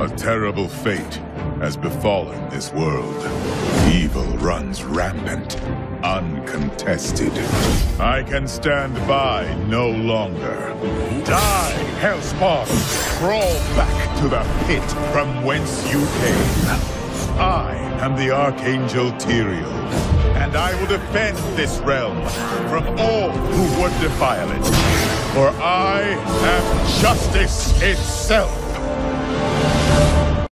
A terrible fate has befallen this world. Evil runs rampant, uncontested. I can stand by no longer. Die, Hellspawn! Crawl back to the pit from whence you came. I am the Archangel Tyrael, and I will defend this realm from all who would defile it. For I am justice itself!